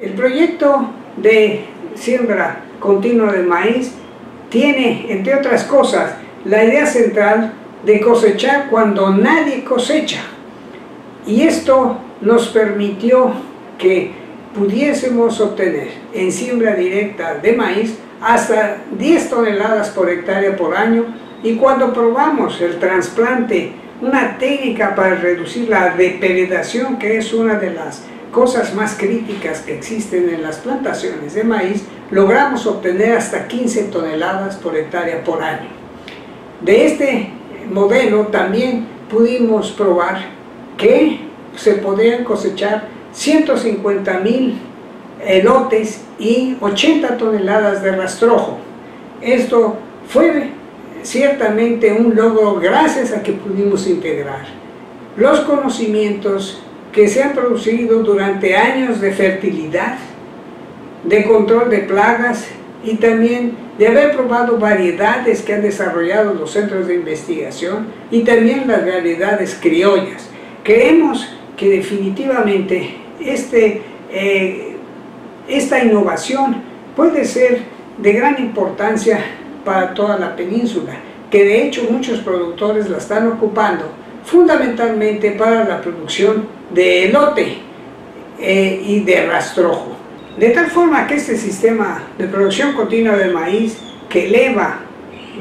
El proyecto de siembra continua de maíz tiene, entre otras cosas, la idea central de cosechar cuando nadie cosecha. Y esto nos permitió que pudiésemos obtener en siembra directa de maíz hasta 10 toneladas por hectárea por año y cuando probamos el trasplante, una técnica para reducir la depredación que es una de las cosas más críticas que existen en las plantaciones de maíz, logramos obtener hasta 15 toneladas por hectárea por año. De este modelo también pudimos probar que se podían cosechar 150 mil elotes y 80 toneladas de rastrojo. Esto fue ciertamente un logro gracias a que pudimos integrar los conocimientos que se han producido durante años de fertilidad, de control de plagas y también de haber probado variedades que han desarrollado los centros de investigación y también las variedades criollas. Creemos que definitivamente este, eh, esta innovación puede ser de gran importancia para toda la península, que de hecho muchos productores la están ocupando fundamentalmente para la producción de elote eh, y de rastrojo. De tal forma que este sistema de producción continua de maíz que eleva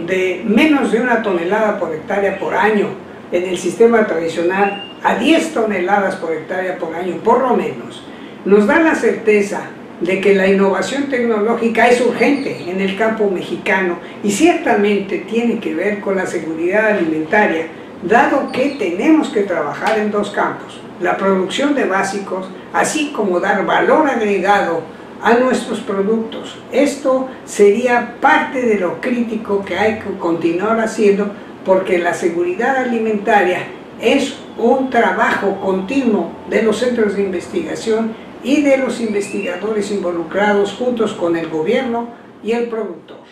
de menos de una tonelada por hectárea por año en el sistema tradicional a 10 toneladas por hectárea por año, por lo menos, nos da la certeza de que la innovación tecnológica es urgente en el campo mexicano y ciertamente tiene que ver con la seguridad alimentaria, dado que tenemos que trabajar en dos campos, la producción de básicos, así como dar valor agregado a nuestros productos. Esto sería parte de lo crítico que hay que continuar haciendo porque la seguridad alimentaria es un trabajo continuo de los centros de investigación y de los investigadores involucrados juntos con el gobierno y el productor.